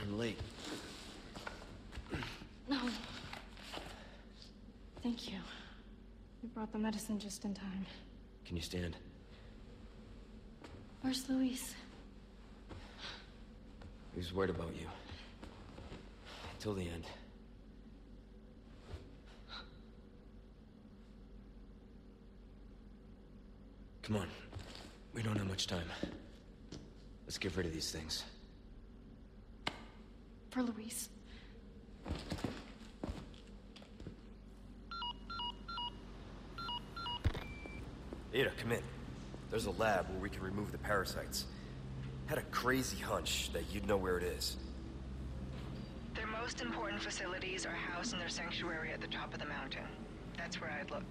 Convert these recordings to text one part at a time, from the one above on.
I'm late. No. Thank you. You brought the medicine just in time. Can you stand? Where's Luis? He was worried about you. Until the end. Come on. We don't have much time. Let's get rid of these things. For Luis. Ada, come in. There's a lab where we can remove the parasites. Had a crazy hunch that you'd know where it is. Their most important facilities are housed in their sanctuary at the top of the mountain. That's where I'd look.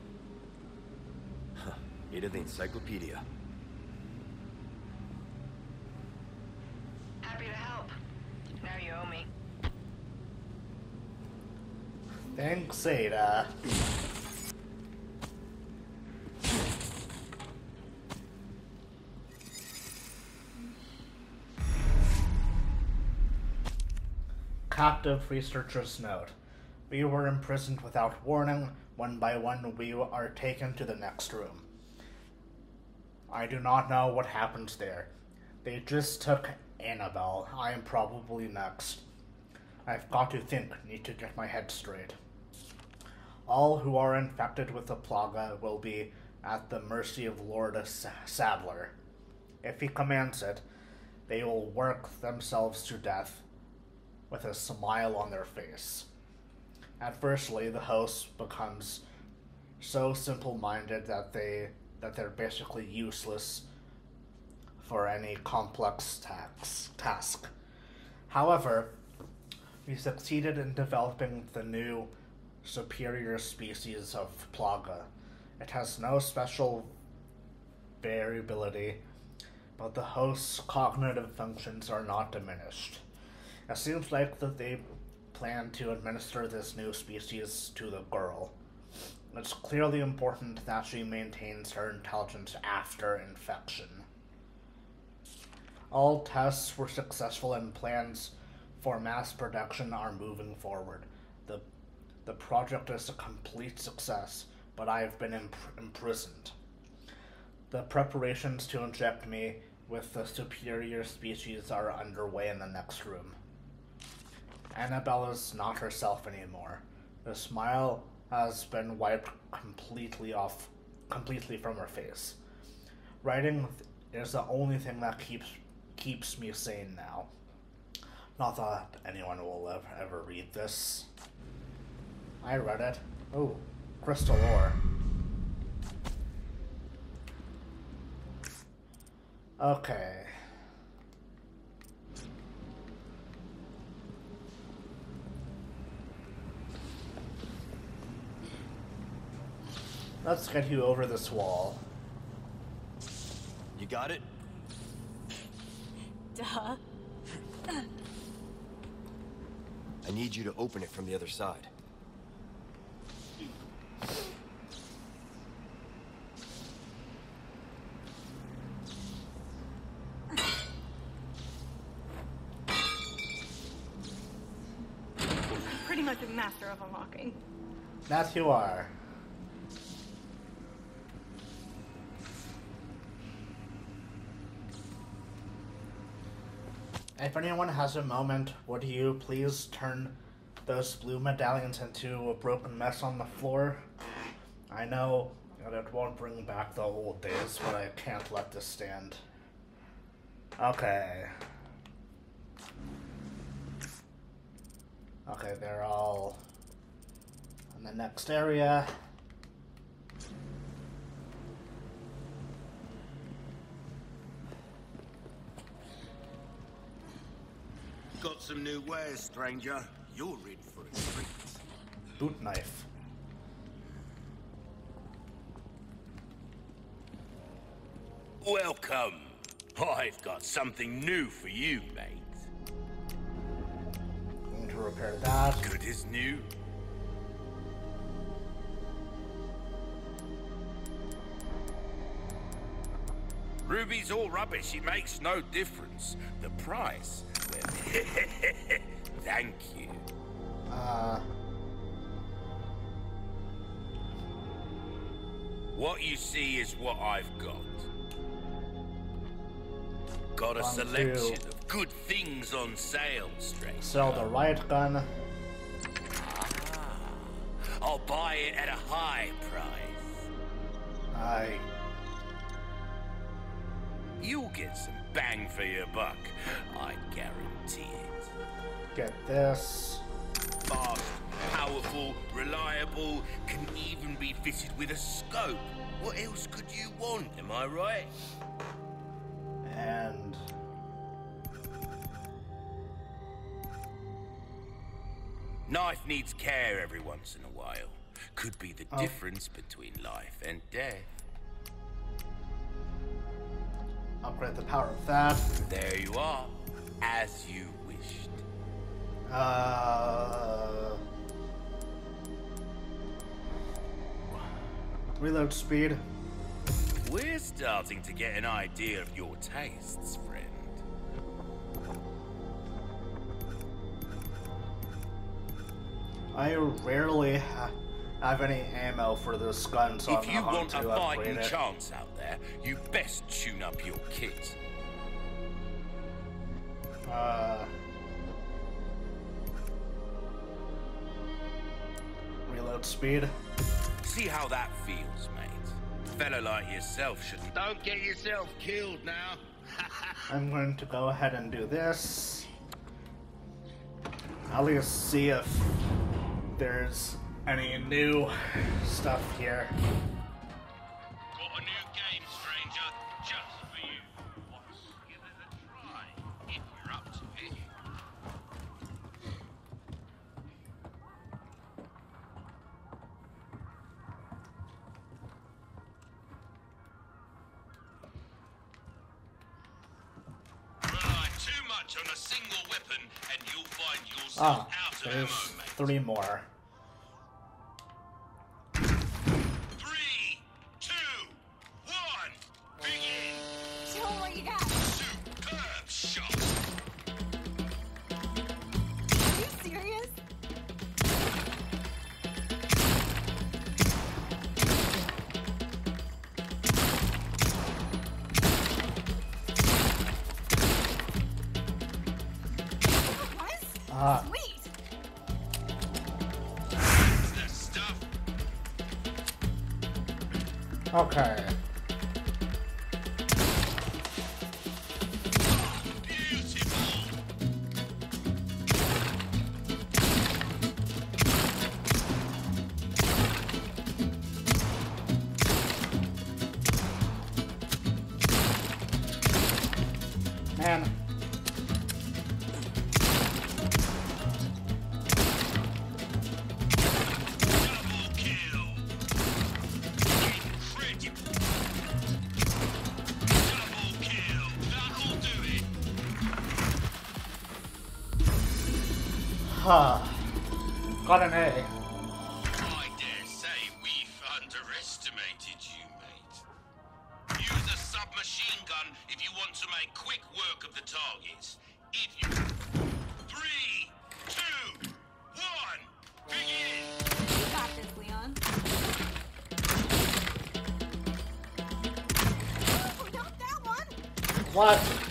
Huh. Ada the encyclopedia. Happy to help. Now you owe me. Captive researcher's note. We were imprisoned without warning. One by one, we are taken to the next room. I do not know what happened there. They just took Annabelle. I am probably next. I've got to think, need to get my head straight. All who are infected with the plaga will be at the mercy of Lord Saddler. If he commands it, they will work themselves to death with a smile on their face. At firstly, the host becomes so simple-minded that they that they're basically useless for any complex tax, task. However, we succeeded in developing the new superior species of Plaga. It has no special variability, but the host's cognitive functions are not diminished. It seems like that they plan to administer this new species to the girl. It's clearly important that she maintains her intelligence after infection. All tests were successful and plans for mass production are moving forward. The, project is a complete success, but I have been imp- imprisoned. The preparations to inject me with the superior species are underway in the next room. Annabelle is not herself anymore. The smile has been wiped completely off, completely from her face. Writing is the only thing that keeps keeps me sane now. Not that anyone will ever read this. I read it. Oh, crystal ore. Okay. Let's get you over this wall. You got it? Duh. I need you to open it from the other side. Pretty much a master of unlocking. That you are. If anyone has a moment, would you please turn those blue medallions into a broken mess on the floor? I know that it won't bring back the old days, but I can't let this stand. Okay. Okay, they're all in the next area. Got some new wares, stranger. You're in for a treat. Boot knife. Welcome. I've got something new for you, mate. Going to repair that. Good as new. Ruby's all rubbish. It makes no difference. The price. Thank you. Uh, What you see is what I've got. Got a selection of good things on sale, stranger. sell the riot gun. Ah, I'll buy it at a high price. I You'll get some bang for your buck. I guarantee it. get this. Fast, powerful, reliable, can even be fitted with a scope. What else could you want, am I right? And Knife needs care every once in a while. Could be the Oh. difference between life and death. upgrade the power of that. There you are, as you wished. Uh, reload speed. We're starting to get an idea of your tastes, friend. I rarely ha- have any ammo for this gun, so if I'm you want a to upgrade fighting chance out there, you best tune up your kit. Uh, reload speed. See how that feels, mate. Fella like yourself shouldn't. Don't get yourself killed now. I'm going to go ahead and do this. I'll just see if there's any new stuff here. There's three more. Got an A. I dare say we've underestimated you, mate. Use a submachine gun if you want to make quick work of the targets. If you... Three, two, one, begin! You got this, Leon. Oh, not that one. What?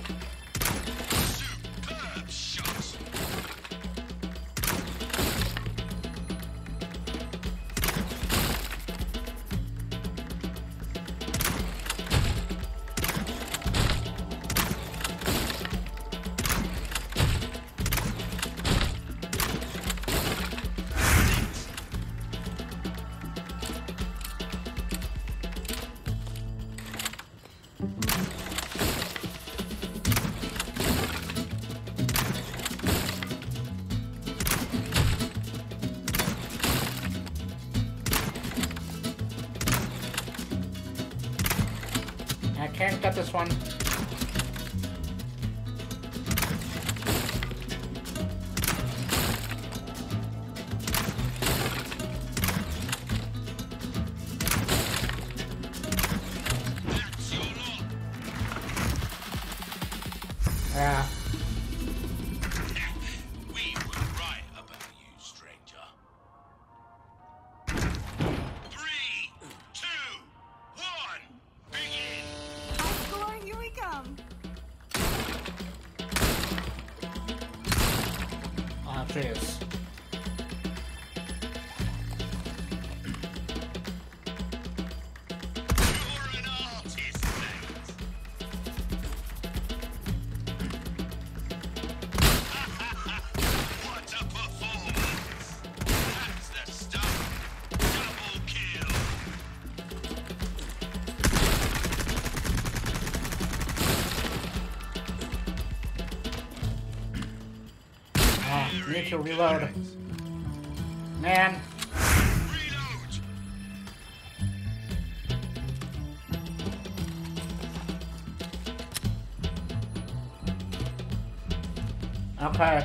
Need to reload. Man, okay.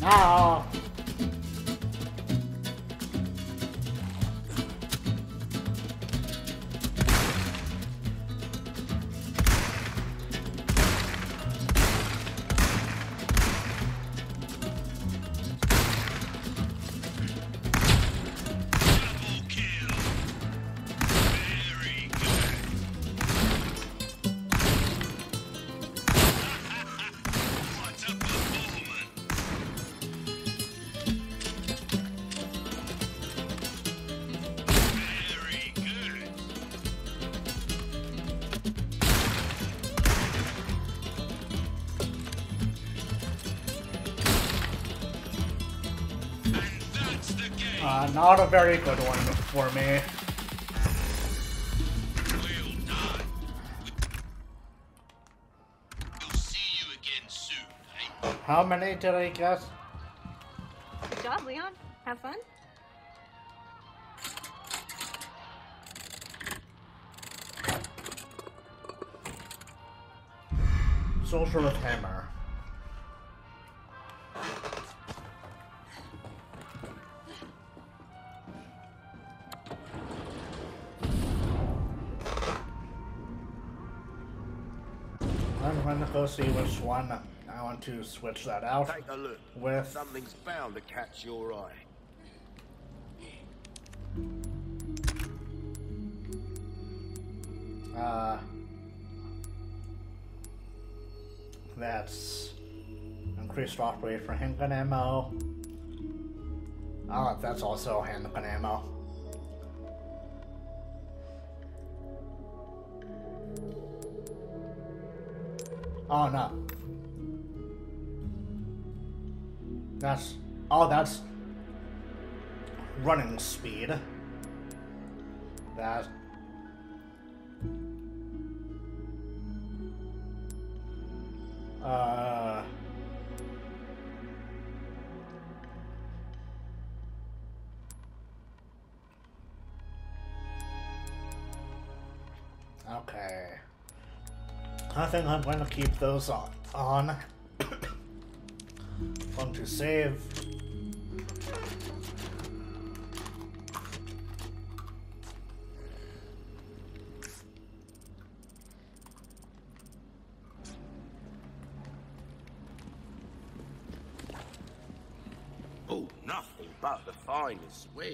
Now. Not a very good one for me. Well done. We'll see you again soon? How many did I get? Good job, Leon. Have fun? With go see which one I want to switch that out Take a look. with. Something's bound to catch your eye. Uh, that's increased off rate for handgun ammo. Oh, that's also handgun ammo. Oh no. That's oh that's running speed. That I think I'm going to keep those on. On. going to save. Oh, nothing but the finest ware.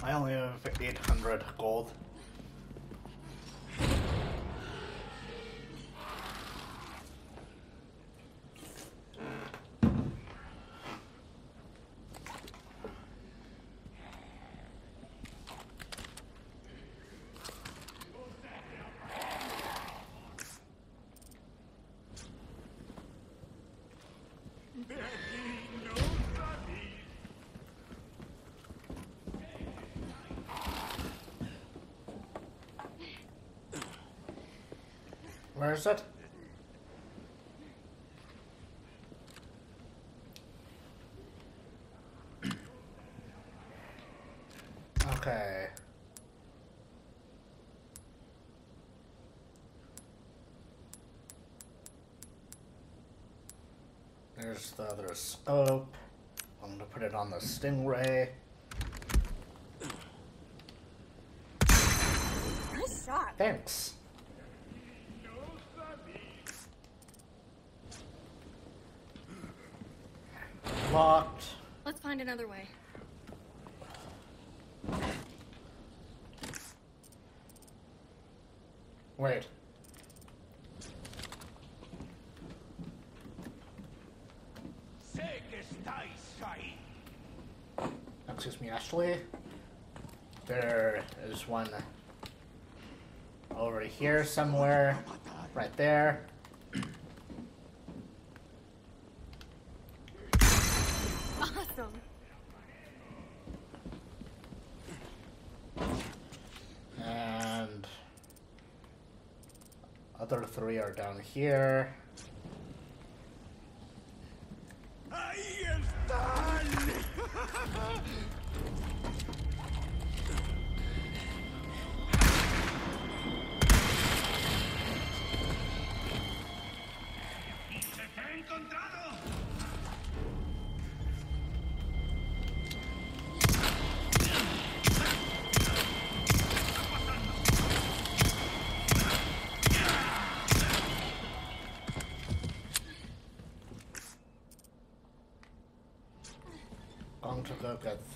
I only have 800 gold. It? Okay. There's the other scope. I'm gonna put it on the stingray. Nice shot. Thanks. Locked. Let's find another way. Wait. Excuse me, Ashley. There is one over here somewhere. Right there. Awesome. And other three are down here.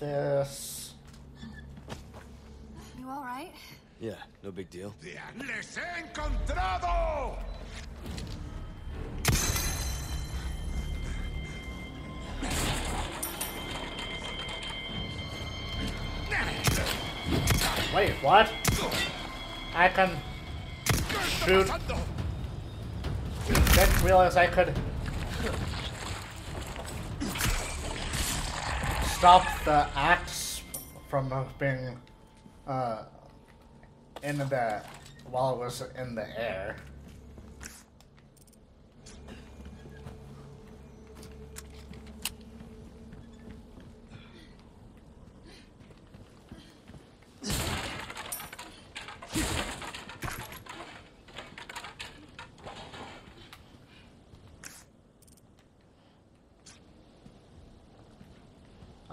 This. You all right? Yeah, no big deal. ¡Les he encontrado! Wait, what? I can shoot. Didn't realize I could stop the axe from being uh, in the while it was in the air.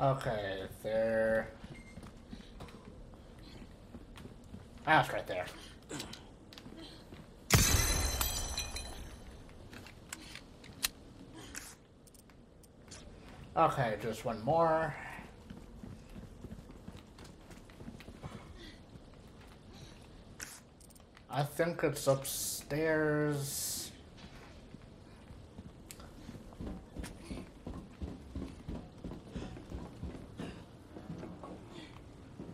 Okay, there. Ah, it's right there. Okay, just one more. I think it's upstairs.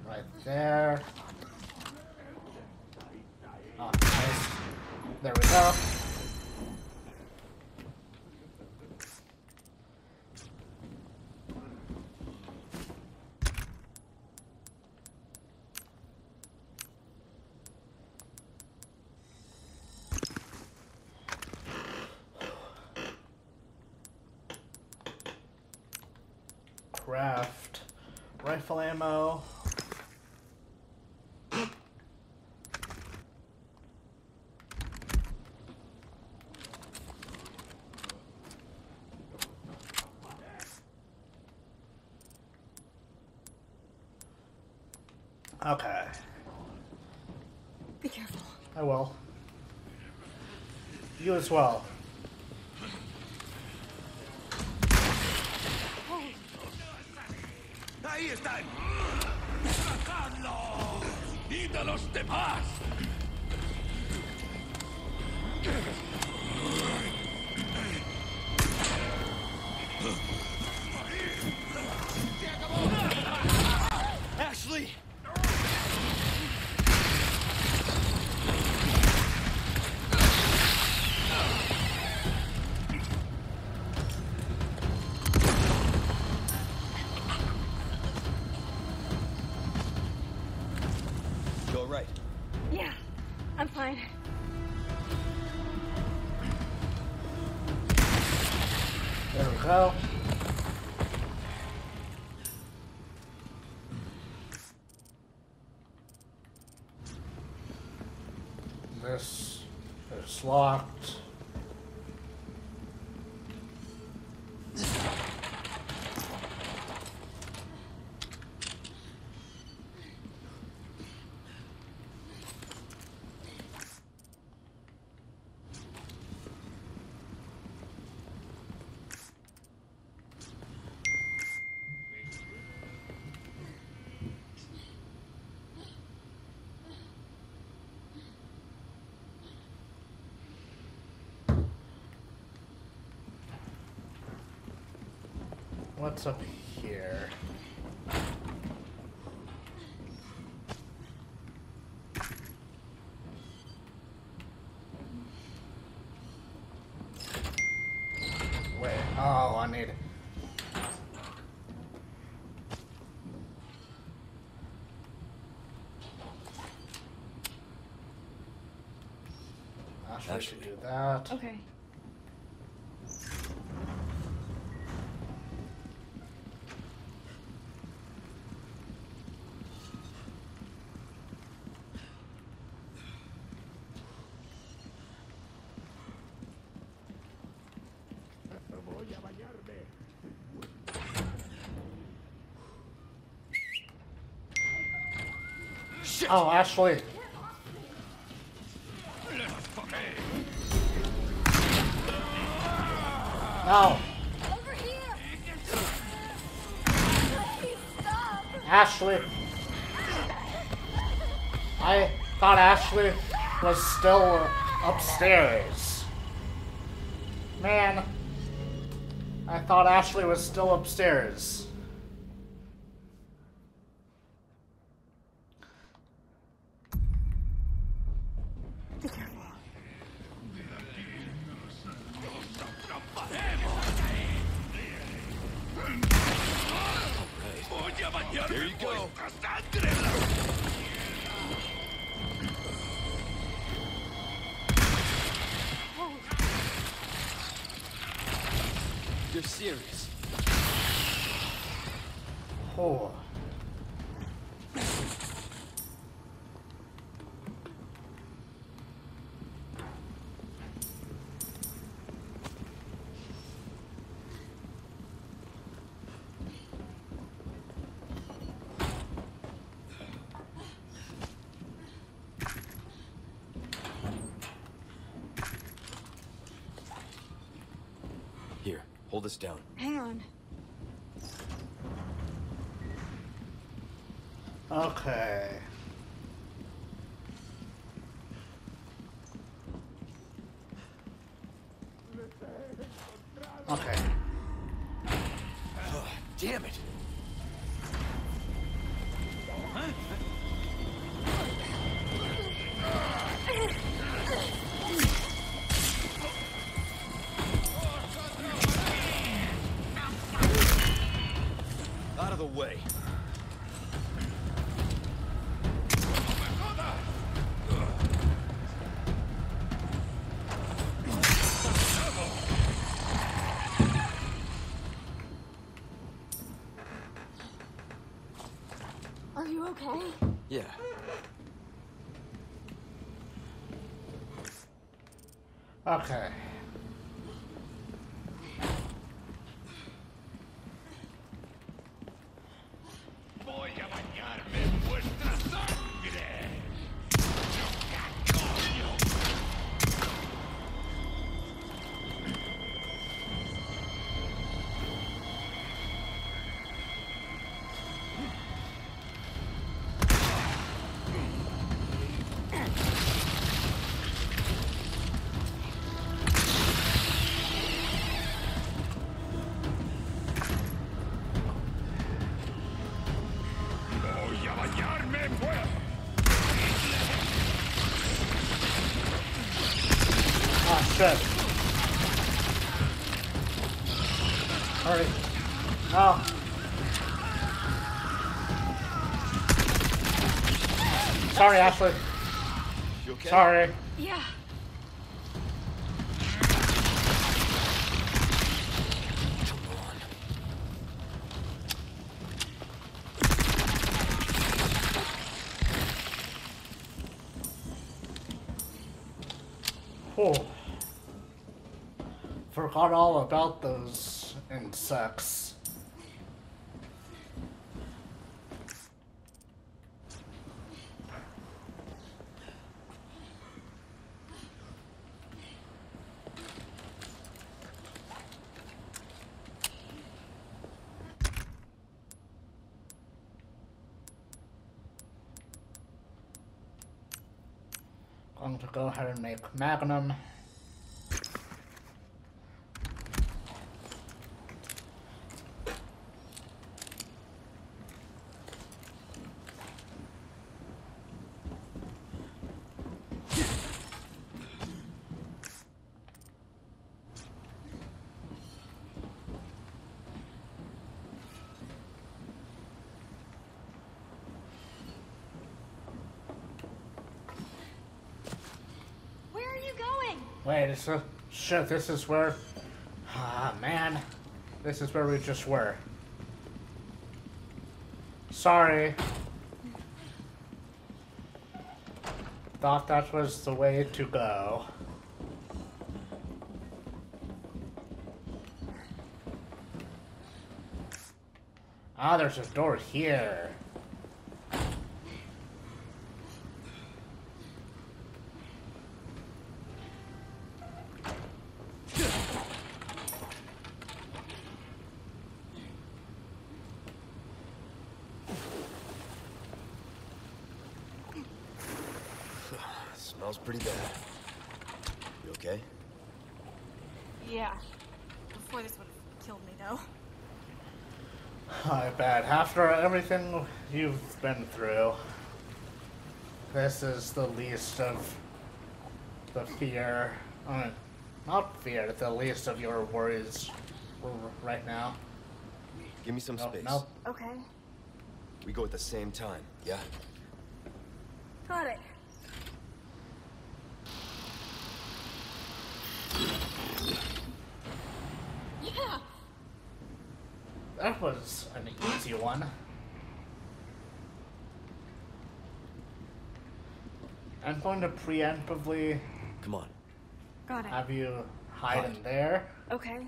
Right there. Oh, nice. There we go. Craft rifle ammo. Okay, Be careful. I will. You as well. Is what's up here? Wait, oh, I need. Actually, I should do that. Okay. Oh, Ashley. No! Ashley. I thought Ashley was still upstairs. Man, I thought Ashley was still upstairs. Okay? Yeah. Okay. Ashley. You okay? Sorry. Yeah. Oh. Forgot all about those insects. Going to make Magnum. It's a shit. This is where. Ah, man. This is where we just were. Sorry. Thought that was the way to go. Ah, there's a door here. Smells pretty bad. You okay? Yeah. Before this would have killed me, though. I bet. After everything you've been through, this is the least of the fear. I mean, not fear, the least of your worries right now. Give me some No, space. no. Okay. We go at the same time, yeah? Got it. Yeah. That was an easy one. I'm going to preemptively Come on. Got it. have you hide Hide. in there. Okay.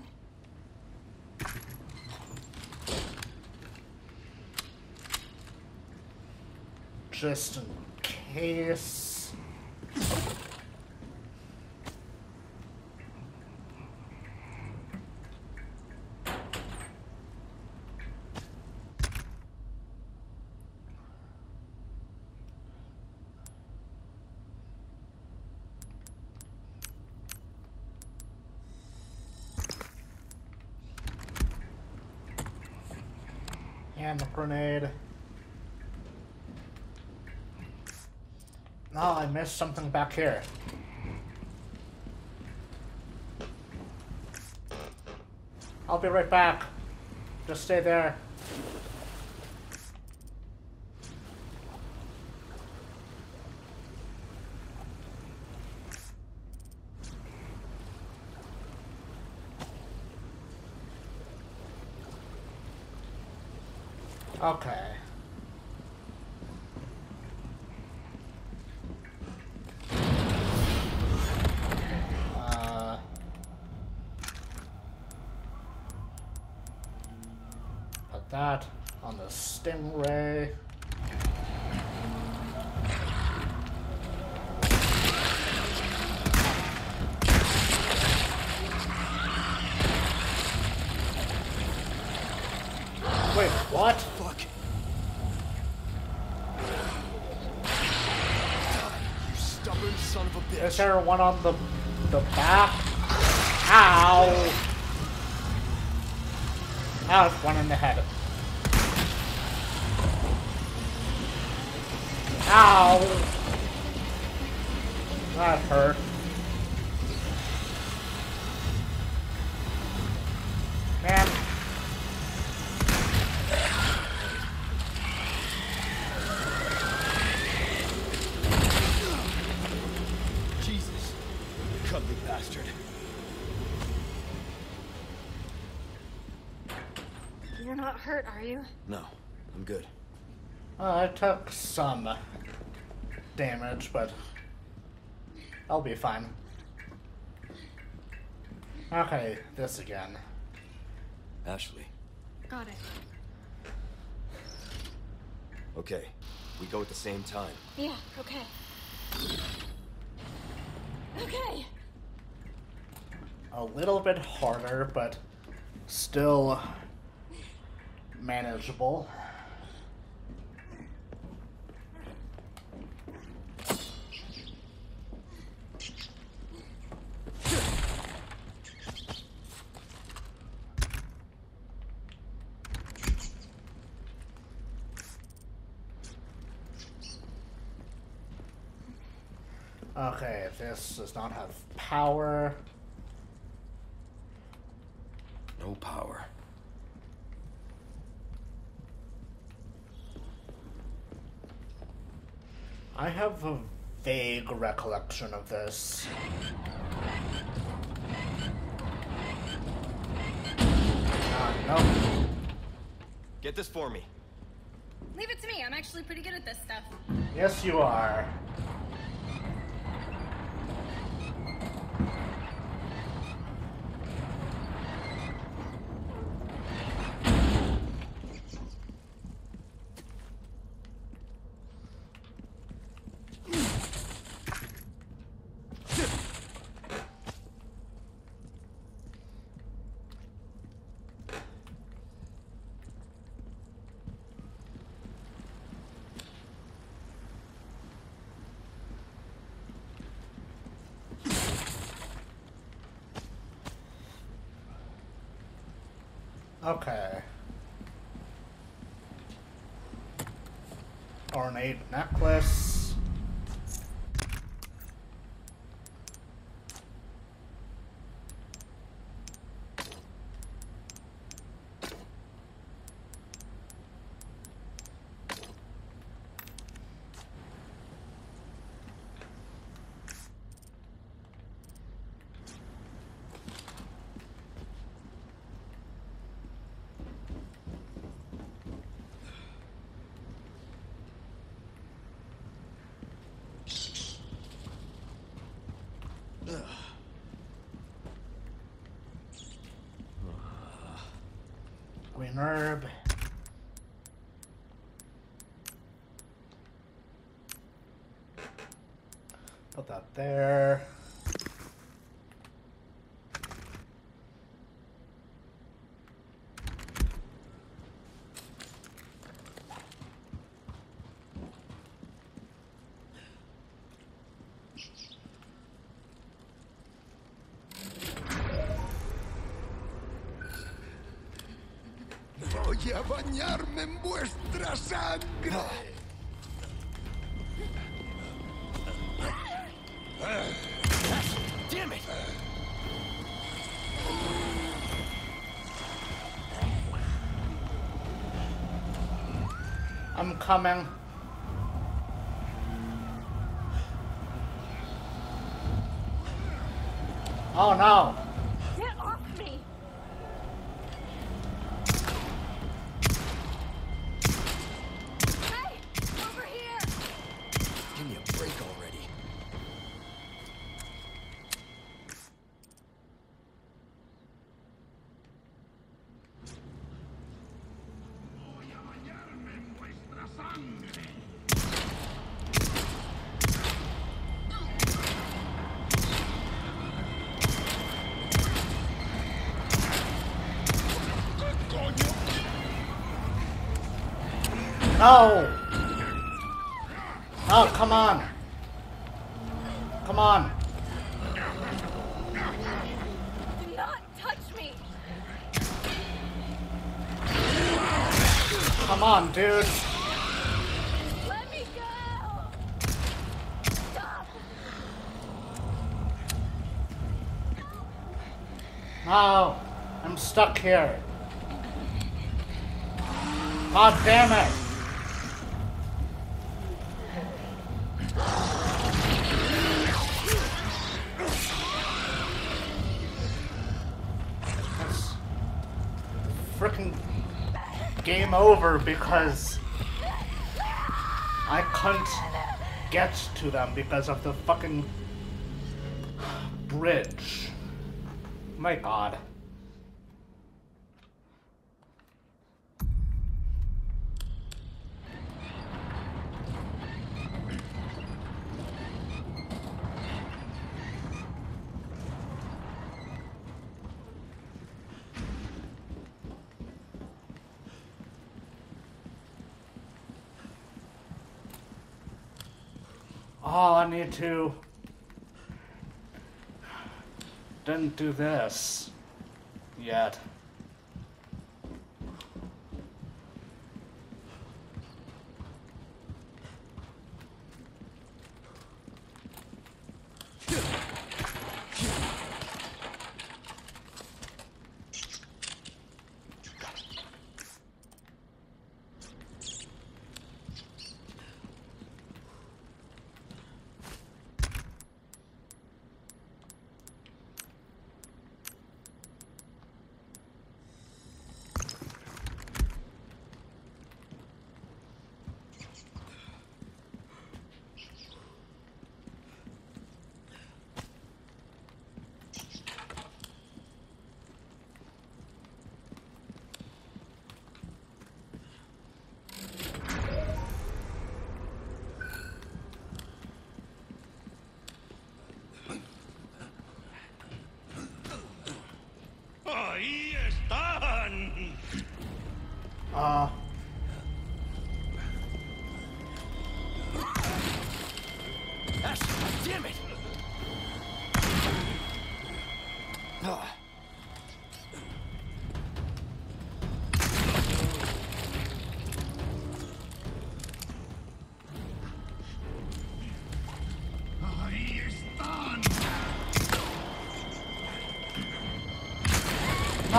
just in case. Hand grenade. Something back here. I'll be right back. Just stay there. Okay. Uh, put that on the stingray. Wait, what? Fuck! You stubborn son there one on the the back? Ow! Ow, one in the head. Ow! That hurt. Man. Jesus! Cuddly bastard. You're not hurt, are you? No, I'm good. Uh, I took some damage, but I'll be fine. Okay, this again. Ashley. Got it. Okay, we go at the same time. Yeah, okay. Okay. A little bit harder, but still manageable. Okay, this does not have power. No power. I have a vague recollection of this. Uh, no. Get this for me. Leave it to me. I'm actually pretty good at this stuff. Yes, you are. Okay. Ornate necklace. There. Voy a bañarme en vuestra sangre. Coming. Oh no! Get off me! Hey! Over here! Give me a break already. No! Oh, come on! Come on! Do not touch me! Come on, dude! Let me go! Stop! No! I'm stuck here. God damn it! That's freaking game over because I couldn't get to them because of the fucking bridge. My god. Oh, I need to. Didn't do this yet.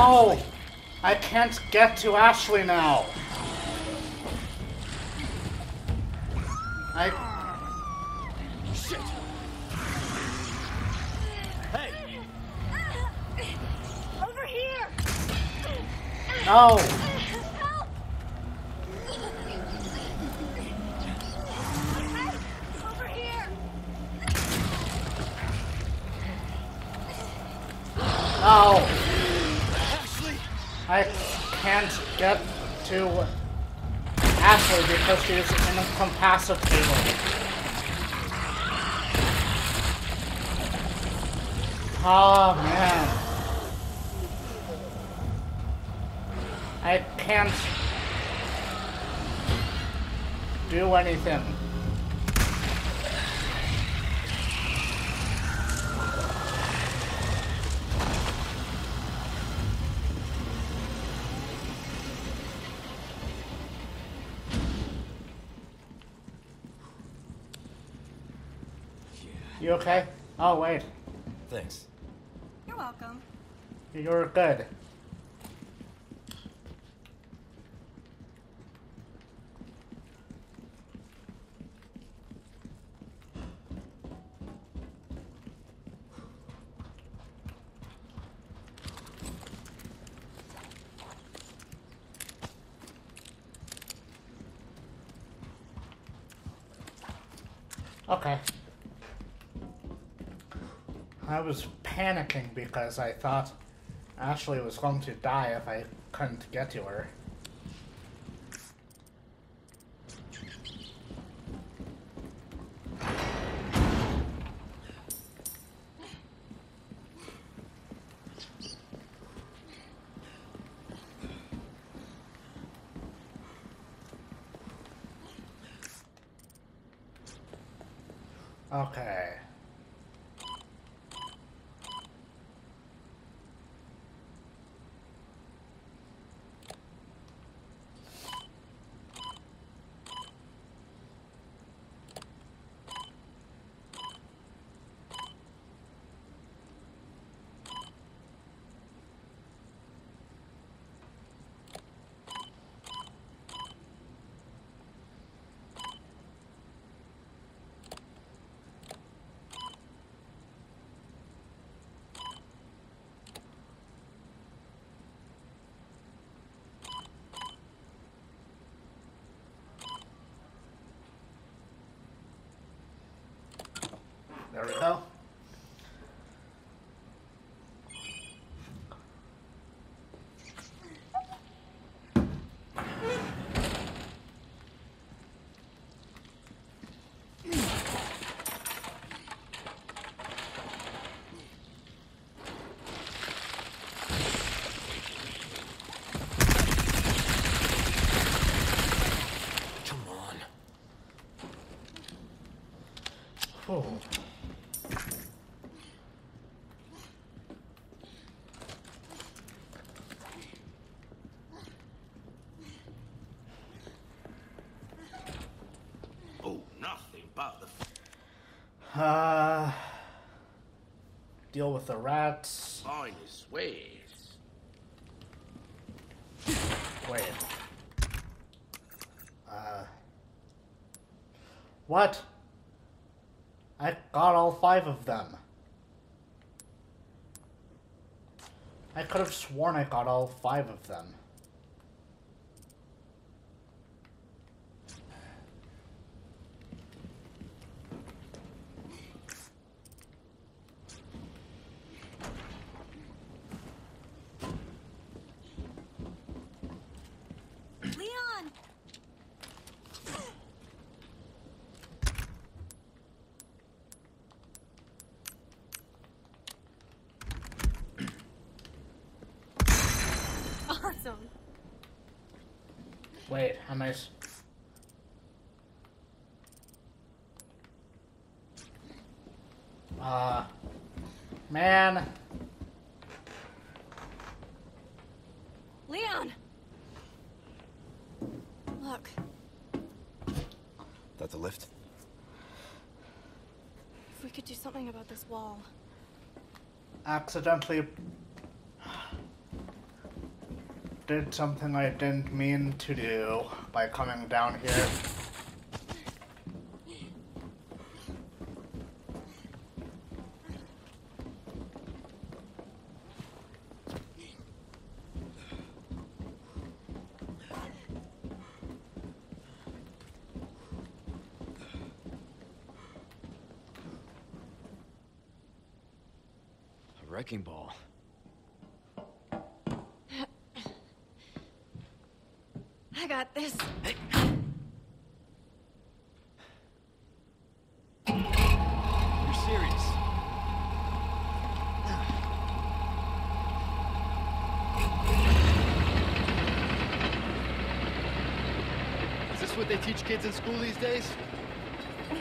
No! I can't get to Ashley now. I Shit! Hey! Over here! no. Help! Over here! No. I can't get to Ashley because she she's incapacitated. Oh ah, man. I can't do anything. You okay? Oh wait, Thanks. You're welcome. you're good. Okay. I was panicking because I thought Ashley was going to die if I couldn't get to her. Okay. There we go. Come on. Whew. Oh, nothing but the Uh, deal with the rats. finest ways. Wait. Uh. What? I got all five of them. I could have sworn I got all five of them. Leon! Awesome. Wait, how nice. Uh, man. Leon! Look, That the lift? if we could do something about this wall. accidentally did something I didn't mean to do by coming down here. A wrecking ball. I got this. You're serious? Is this what they teach kids in school these days?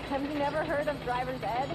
Have you never heard of driver's ed?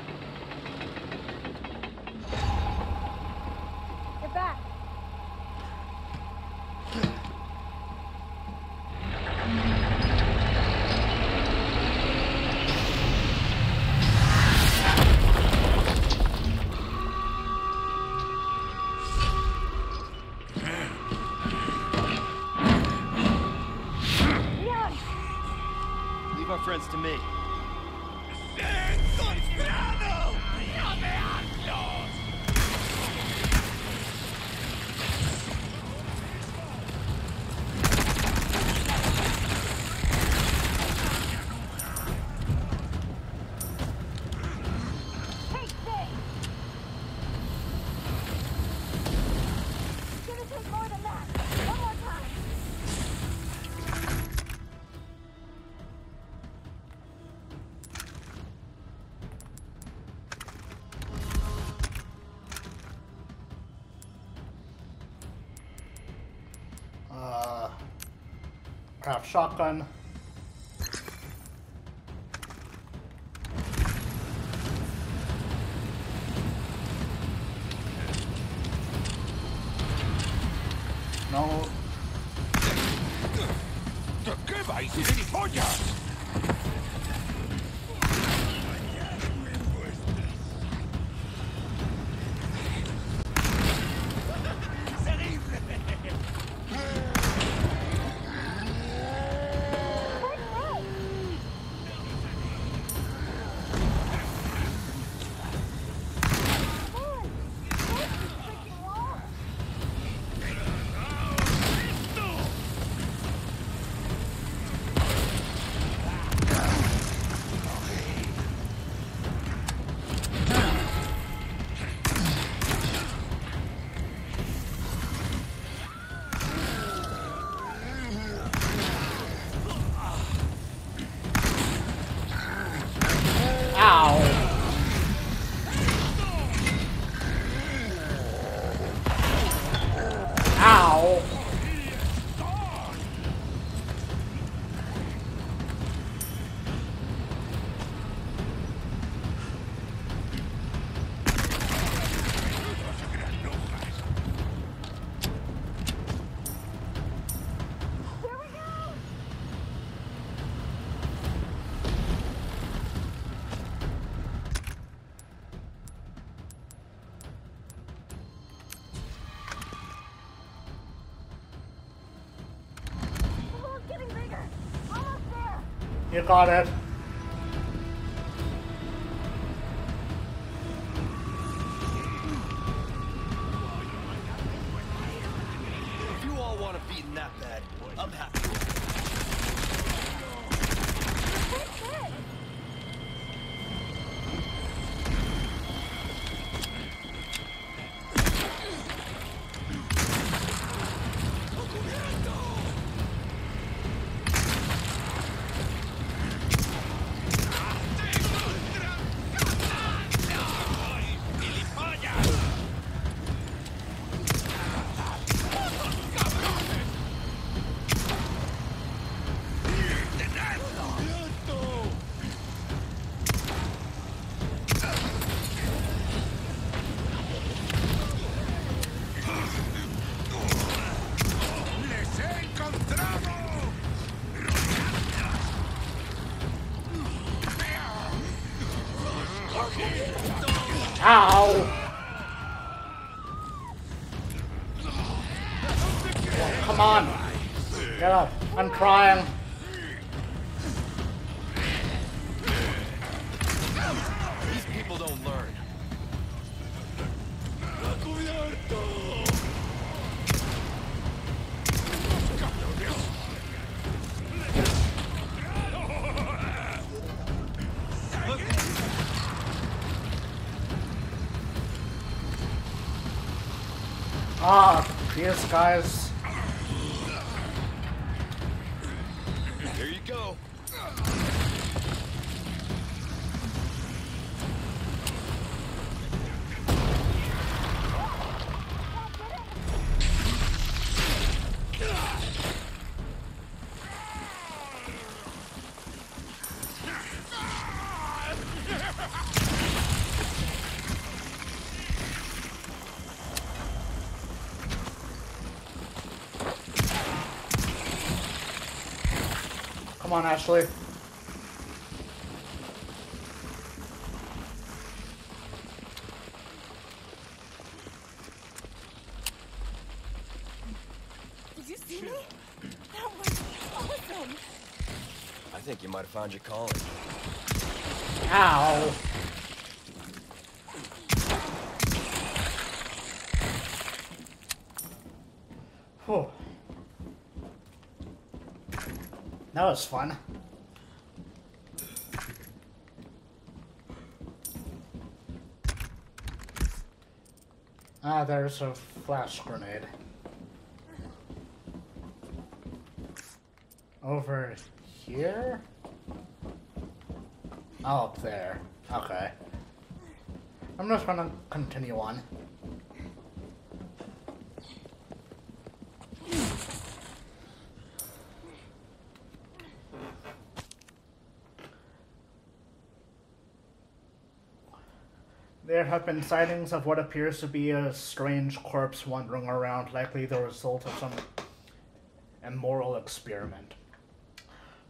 Shotgun. You got it. These guys. There you go. Come on, Ashley. Did you see me? That was awesome. I think you might have found your calling. Ow! Whew. That was fun. Ah, there's a flash grenade. Over here? Oh, up there. Okay. I'm just gonna continue on. There have been sightings of what appears to be a strange corpse wandering around, likely the result of some immoral experiment.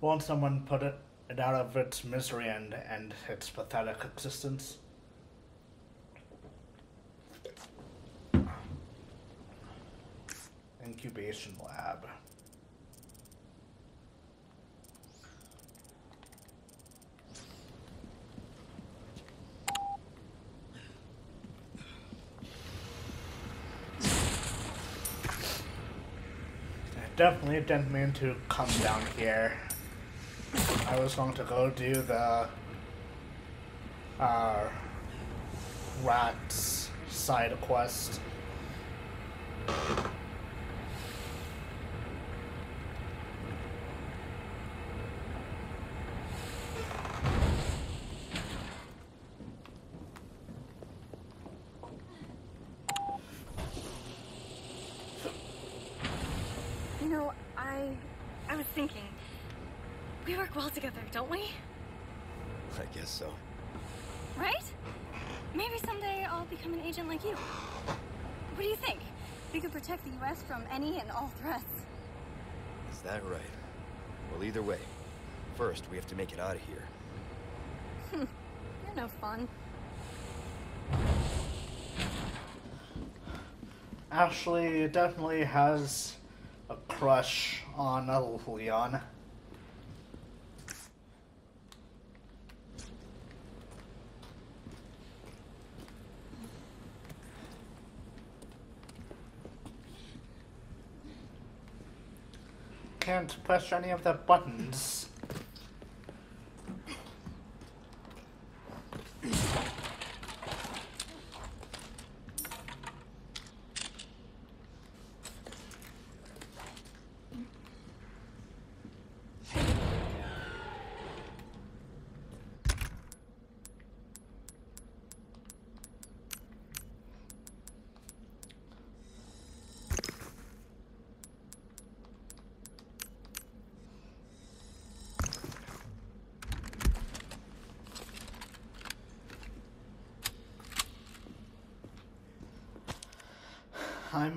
Won't someone put it, it out of its misery and end its pathetic existence? Incubation lab. I definitely didn't mean to come down here. I was going to go do the uh, rats side quest. Know, I I was thinking. We work well together, don't we? I guess so. Right? Maybe someday I'll become an agent like you. What do you think? We could protect the US from any and all threats. Is that right? Well, either way. First, we have to make it out of here. Hmm. You're no fun. Ashley definitely has a crush on uh, Leon. Can't push any of the buttons.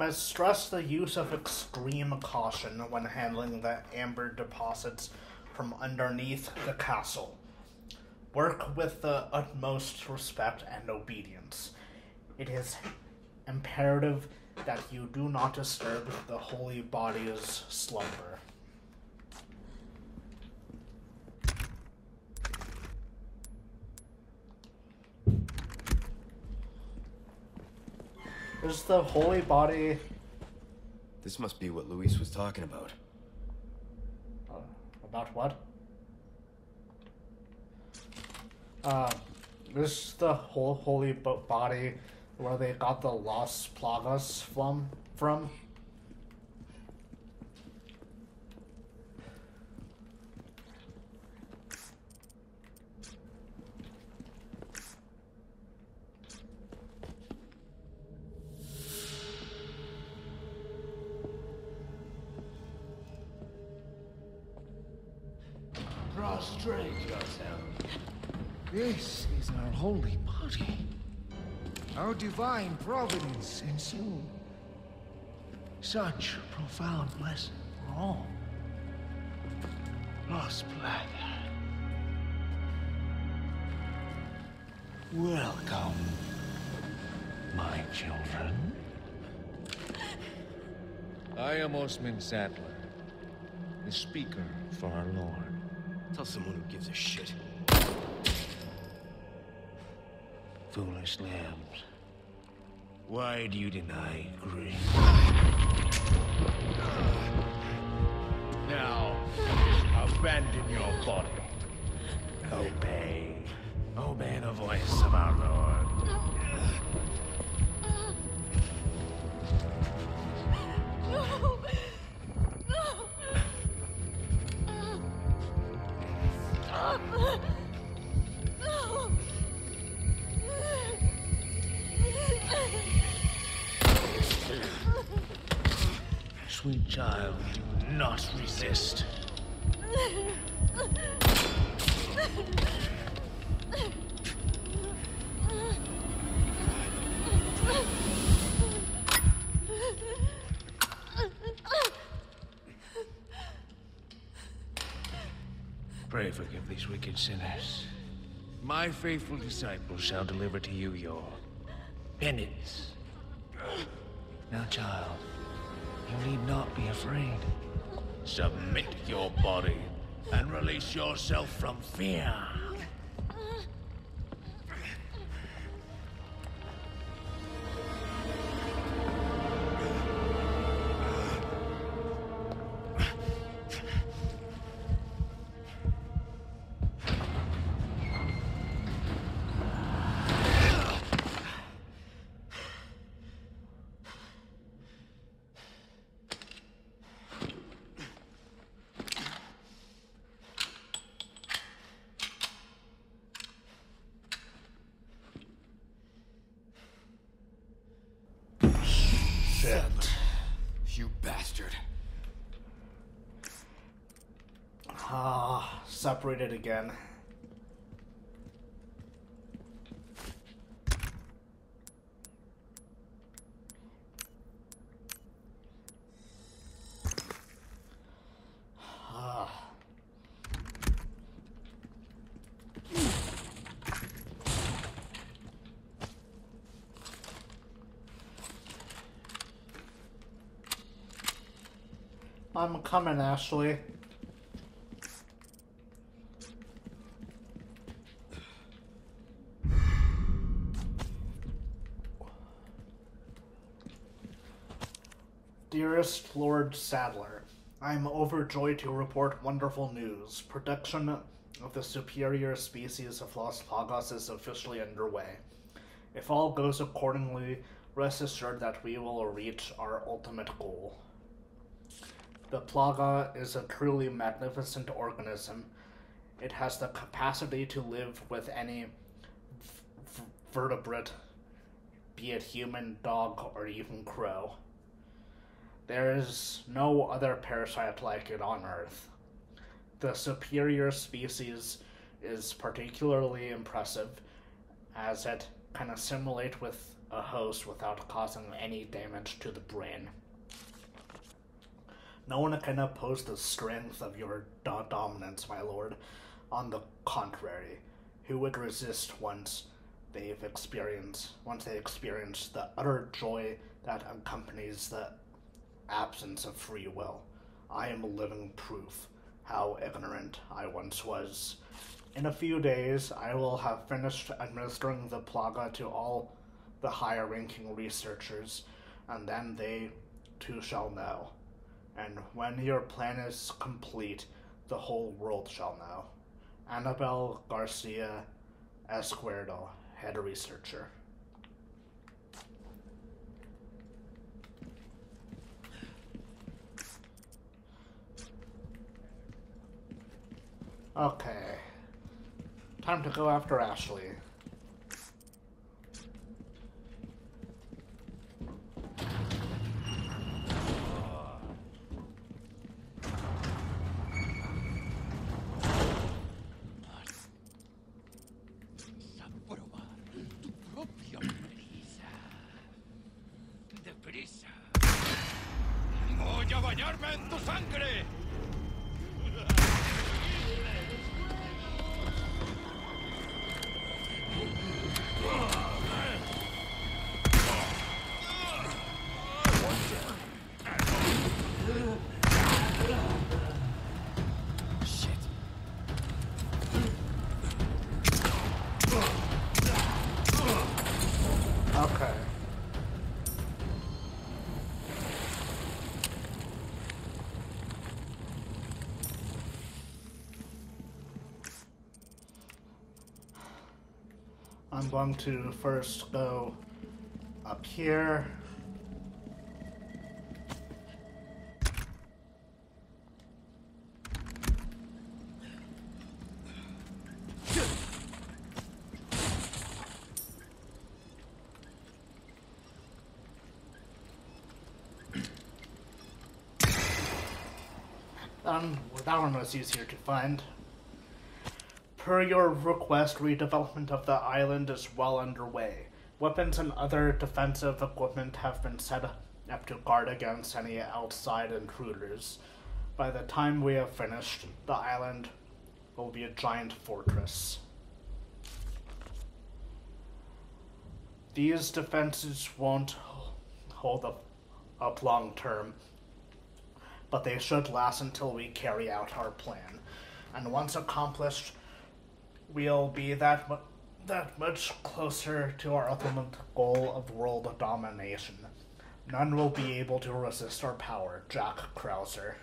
Must stress the use of extreme caution when handling the amber deposits from underneath the castle. Work with the utmost respect and obedience. It is imperative that you do not disturb the holy body's slumber. Is the holy body This must be what Luis was talking about. uh, about what? Uh, this is the whole holy bo- body where they got the Las Plagas from. From. Providence ensued. Such profound blessing for all. Lost Plata. Welcome, my children. I am Osmund Saddler, the speaker for our Lord. Tell someone who gives a shit. Foolish lambs. Why do you deny grace? Now, abandon your body. Obey. Obey the voice of our Lord. Wicked sinners. My faithful disciples shall deliver to you your penance. Now, child, you need not be afraid. Submit your body and release yourself from fear. Again. Ah. I'm coming, Ashley. Lord Saddler, I am overjoyed to report wonderful news. Production of the superior species of Las Plagas is officially underway. If all goes accordingly, rest assured that we will reach our ultimate goal. The Plaga is a truly magnificent organism. It has the capacity to live with any vertebrate, be it human, dog, or even crow. There is no other parasite like it on Earth. The superior species is particularly impressive as it can assimilate with a host without causing any damage to the brain. No one can oppose the strength of your do- dominance, my lord. On the contrary, who would resist once they've experienced once they experience the utter joy that accompanies the absence of free will. I am living proof how ignorant I once was. In a few days, I will have finished administering the plaga to all the higher ranking researchers, and then they too shall know. And when your plan is complete, the whole world shall know. Annabelle Garcia Esquerdo, head researcher. Okay. Time to go after Ashley. I'm going to first go up here. Um, that one was easier to find. Per your request, redevelopment of the island is well underway. Weapons and other defensive equipment have been set up to guard against any outside intruders. By the time we have finished, the island will be a giant fortress. These defenses won't hold up, up long term, but they should last until we carry out our plan. And once accomplished, we'll be that mu- that much closer to our ultimate goal of world domination. None will be able to resist our power, Jack Krauser.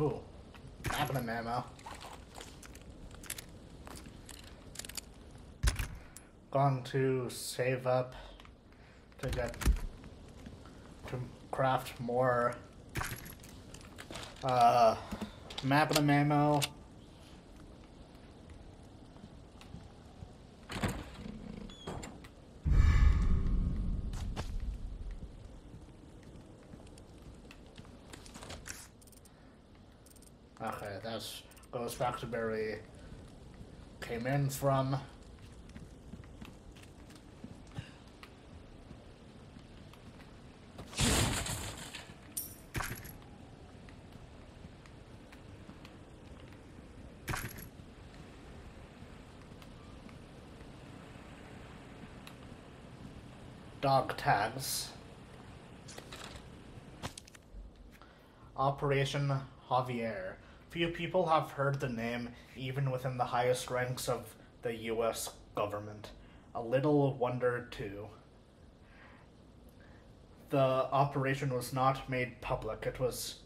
Ooh, magnum ammo. Going to save up to get to craft more uh the ammo. Okay, that we came in from. Dog tags. Operation Javier. Few people have heard the name even within the highest ranks of the US government. A little wonder, too. The operation was not made public, it was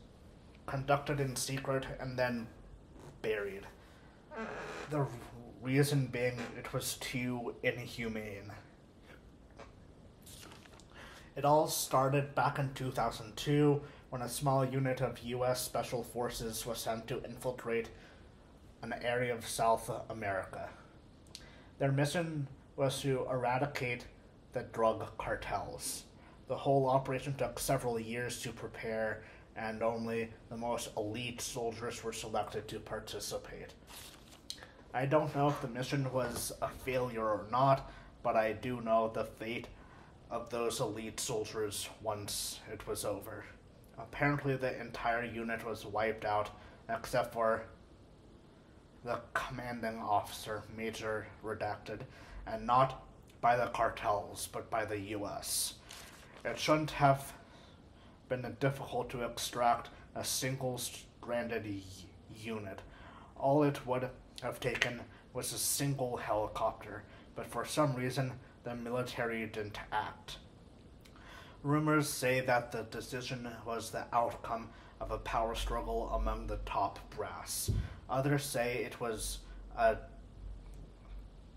conducted in secret and then buried. The reason being it was too inhumane. It all started back in 2002 when a small unit of U.S. Special Forces was sent to infiltrate an area of South America. Their mission was to eradicate the drug cartels. The whole operation took several years to prepare, and only the most elite soldiers were selected to participate. I don't know if the mission was a failure or not, but I do know the fate of those elite soldiers once it was over. Apparently, the entire unit was wiped out except for the commanding officer, Major Redacted, and not by the cartels, but by the US. It shouldn't have been difficult to extract a single stranded unit. All it would have taken was a single helicopter, but for some reason the military didn't act. Rumors say that the decision was the outcome of a power struggle among the top brass. Others say it was a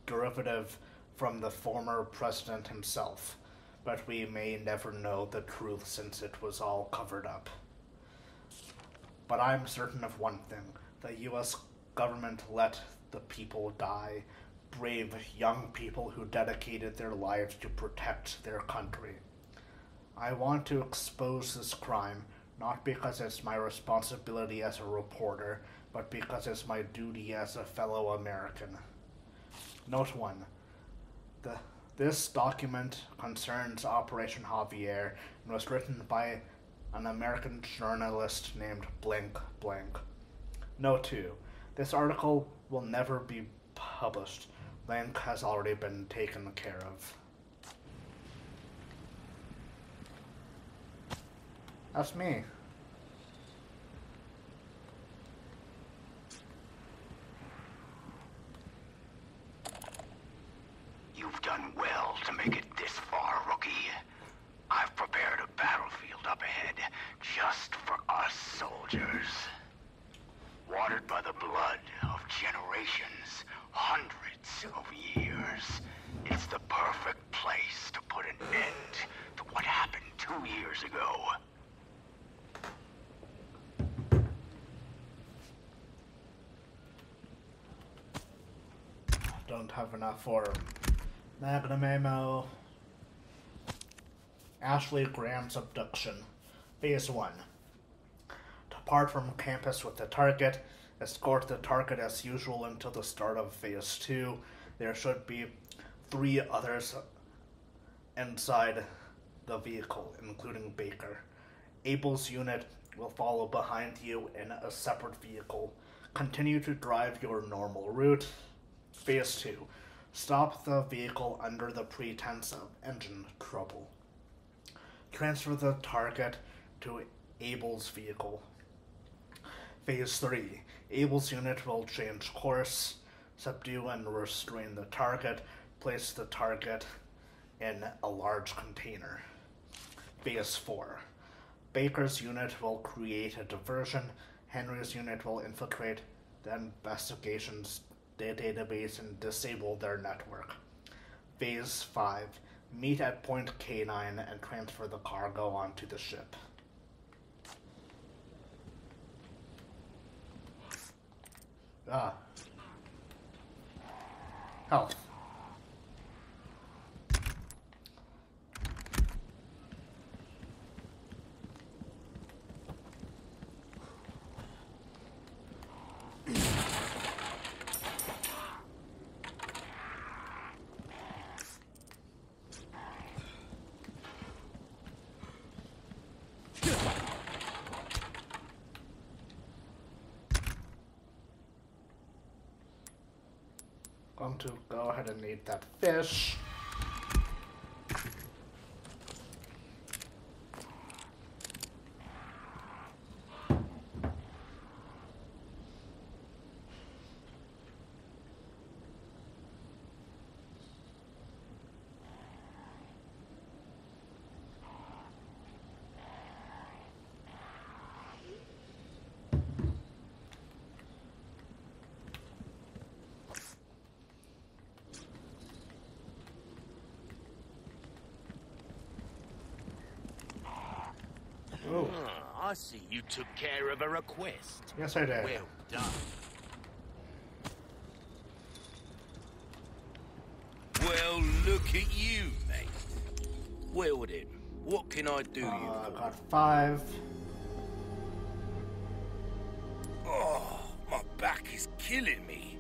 derivative from the former president himself, but we may never know the truth since it was all covered up. But I'm certain of one thing the US government let the people die, brave young people who dedicated their lives to protect their country. I want to expose this crime not because it's my responsibility as a reporter, but because it's my duty as a fellow American. Note 1. The, this document concerns Operation Javier and was written by an American journalist named Blank Blank. Note 2. This article will never be published. Link has already been taken care of. That's me. You've done well to make it this far, rookie. I've prepared a battlefield up ahead just for us soldiers. Watered by the blood of generations, hundreds of years. It's the perfect place to put an end to what happened two years ago. Don't have enough for Magnum ammo. Ashley Graham's abduction. Phase 1. Depart from campus with the target. Escort the target as usual until the start of Phase 2. There should be three others inside the vehicle, including Baker. Abel's unit will follow behind you in a separate vehicle. Continue to drive your normal route. Phase 2. Stop the vehicle under the pretense of engine trouble. Transfer the target to Abel's vehicle. Phase 3. Abel's unit will change course, subdue and restrain the target, place the target in a large container. Phase 4. Baker's unit will create a diversion. Henry's unit will infiltrate the investigations database and disable their network. Phase 5. Meet at point K9 and transfer the cargo onto the ship. Ah. Health. Going to go ahead and eat that fish. You took care of a request. Yes, I did. Well done. Well, look at you, mate. Well then, what can I do you Uh, for? got five. Oh, my back is killing me.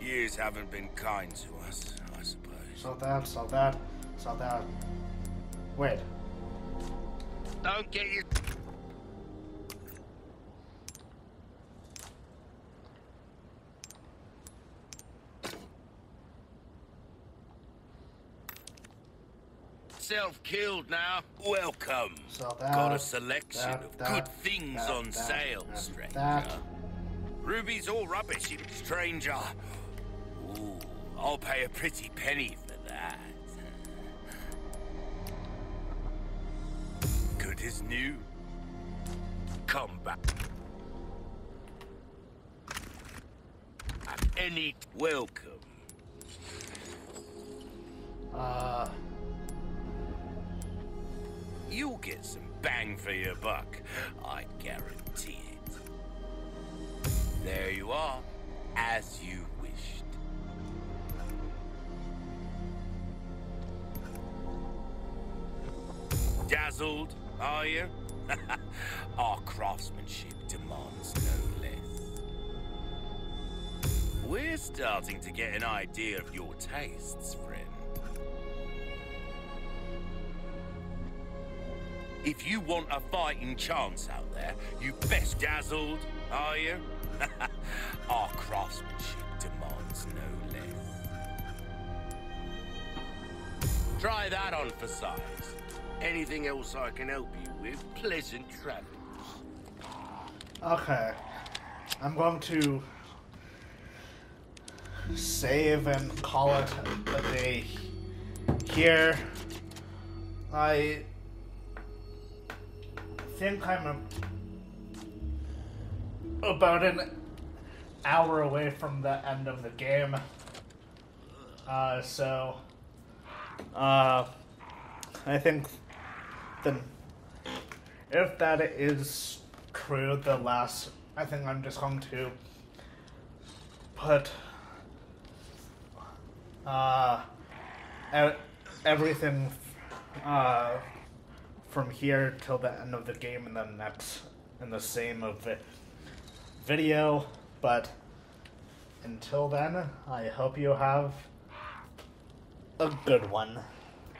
Years haven't been kind to us, I suppose. Saw that, saw that, saw that. Wait. Don't get you. Self-killed now. Welcome. That. Got a selection that, of that, good things on sale, stranger. Ruby's all rubbish, even stranger. Ooh, I'll pay a pretty penny for that. Good as new. Come back. At any welcome. Uh, You'll get some bang for your buck. I guarantee it. There you are, as you wished. Dazzled, are you? Our craftsmanship demands no less. We're starting to get an idea of your tastes, friend. If you want a fighting chance out there, you best dazzled, are you? Our craftsmanship demands no less. Try that on for size. Anything else I can help you with, pleasant travels. okay. I'm going to save and call it a day here. I think I'm a, about an hour away from the end of the game. Uh, so, uh, I think the if that is true, the last I think I'm just going to put uh everything uh from here till the end of the game in the next in the same video but until then i hope you have a good one